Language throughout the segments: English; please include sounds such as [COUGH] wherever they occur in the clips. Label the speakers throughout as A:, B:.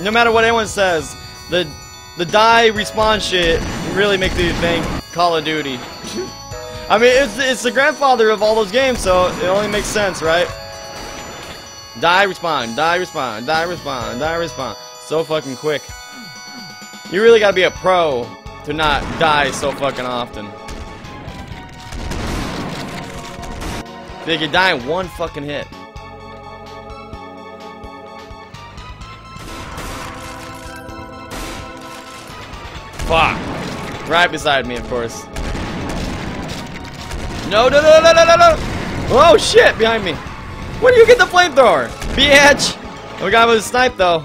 A: no matter what anyone says, the the die respawn shit really makes me think Call of Duty. [LAUGHS] I mean, it's it's the grandfather of all those games, so it only makes sense, right? Die, respawn, die, respawn, die, respawn, die, respawn. So fucking quick. You really gotta be a pro to not die so fucking often. They could die in one fucking hit. Fuck. Right beside me, of course. No, no, no, no, no, no, no! Oh shit, behind me. Where do you get the flamethrower? Bitch! We oh got him with a snipe though.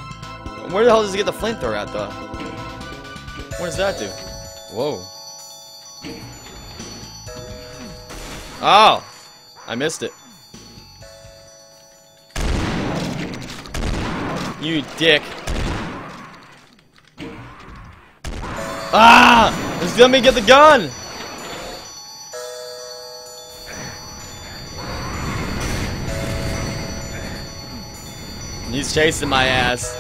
A: Where the hell does he get the flamethrower at though? What does that do? Whoa. Oh! I missed it. You dick. Ah! Just let me get the gun! He's chasing my ass.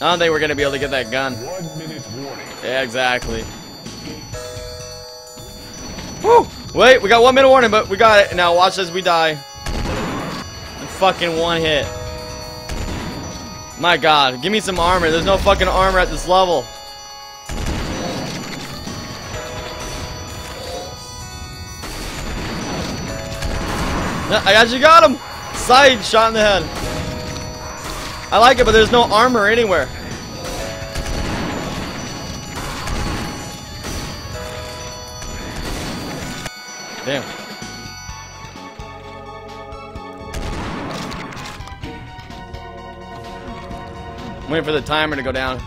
A: I don't think we're gonna be able to get that gun.
B: One minute warning.
A: Yeah, exactly. Woo! Wait, we got one minute warning, but we got it. Now watch as we die. In fucking one hit. My god, give me some armor. There's no fucking armor at this level. I actually got him! Side shot in the head. I like it, but there's no armor anywhere. Damn. Waiting for the timer to go down.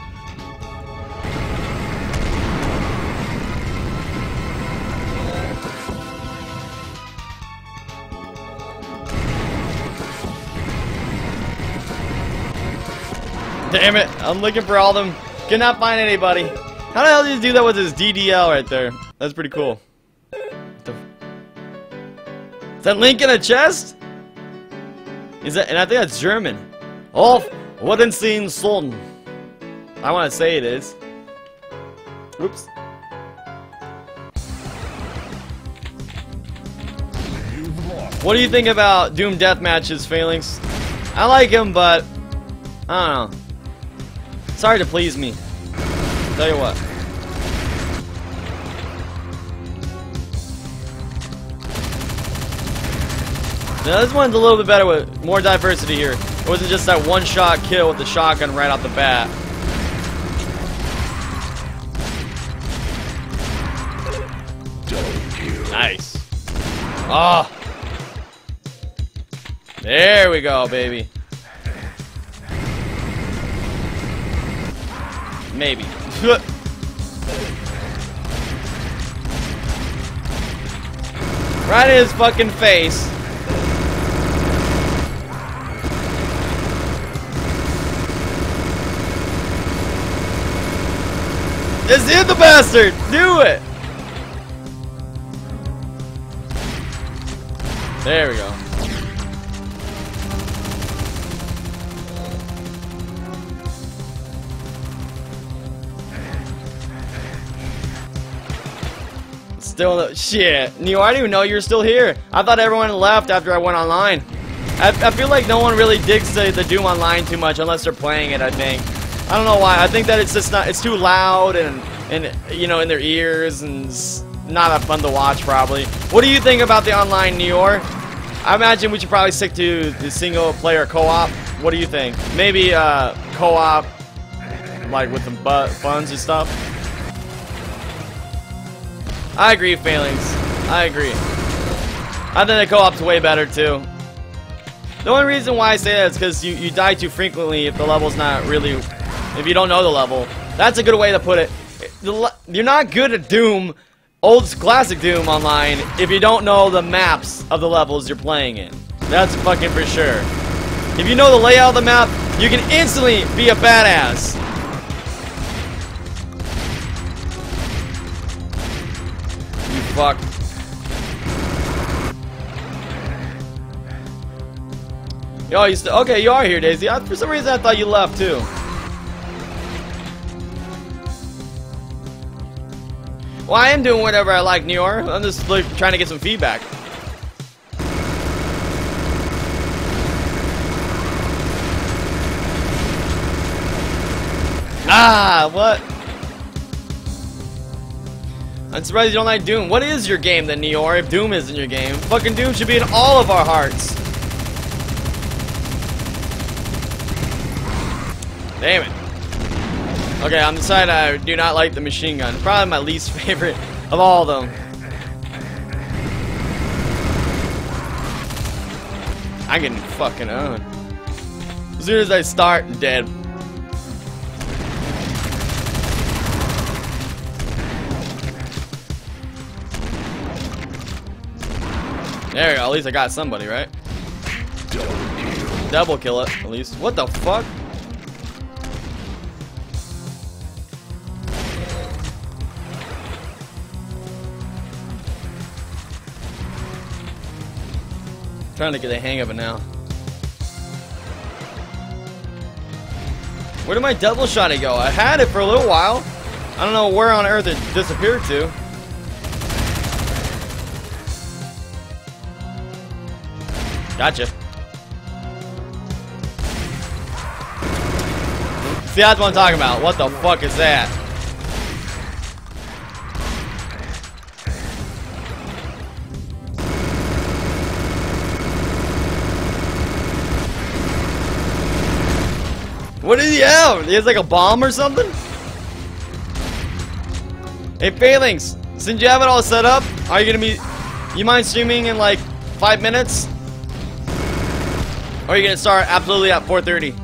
A: Damn it, I'm looking for all them. Cannot find anybody. How the hell did he do that with his DDL right there? That's pretty cool. Is that link in a chest? Is that, and I think that's German. Oh, Auf Wadenstein Sohn. I want to say it is. Oops. What do you think about Doom Deathmatch's feelings? I like him, but I don't know. Hard to please me. Tell you what. Now this one's a little bit better with more diversity here. It wasn't just that one shot kill with the shotgun right off the bat. Nice. Ah. There we go, baby. Maybe. [LAUGHS] right in his fucking face. Just hit the bastard! Do it! There we go. Still, no- shit. Neo, I didn't even know you were still here. I thought everyone left after I went online. I, I feel like no one really digs the, the Doom Online too much unless they're playing it, I think. I don't know why. I think that it's just not, it's too loud and, and you know, in their ears and not that fun to watch, probably. What do you think about the online, Neor? I imagine we should probably stick to the single player co-op. What do you think? Maybe uh, co-op, like with some bu funds and stuff. I agree, failings. I agree. I think the co-op's way better too. The only reason why I say that is because you, you die too frequently if the level's not really, if you don't know the level. That's a good way to put it. You're not good at Doom, old classic Doom online, if you don't know the maps of the levels you're playing in. That's fucking for sure. If you know the layout of the map, you can instantly be a badass. You fuck. Oh, you still okay? You are here, Daisy. I, for some reason, I thought you left too. Well, I am doing whatever I like, Neor. I'm just like trying to get some feedback. Ah, what? I'm surprised you don't like Doom. What is your game then, Neor, if Doom isn't your game? Fucking Doom should be in all of our hearts. Damn it. Okay, on the side I do not like the machine gun. Probably my least [LAUGHS] favorite of all of them. I'm getting fucking owned. As soon as I start, dead. There we go. At least I got somebody, right? Double kill it, at least. What the fuck? Trying to get the hang of it now. Where did my double shot go? I had it for a little while. I don't know where on earth it disappeared to. Gotcha. See, that's what I'm talking about. What the fuck is that? What did he have? He has like a bomb or something? Hey, Phalanx, since you have it all set up, are you gonna be... You mind streaming in like five minutes? Or are you gonna start absolutely at 4.30?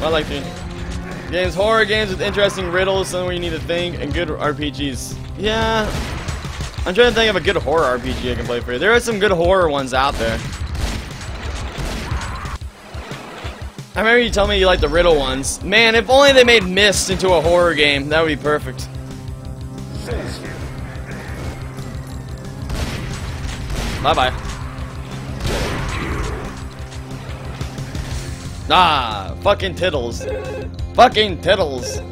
A: I like the games, horror games with interesting riddles, something where you need to think, and good RPGs. Yeah, I'm trying to think of a good horror RPG I can play for you. There are some good horror ones out there. I remember you telling me you like the riddle ones. Man, if only they made Myst into a horror game, that would be perfect. Bye bye. Ah, fucking tittles. Fucking tittles.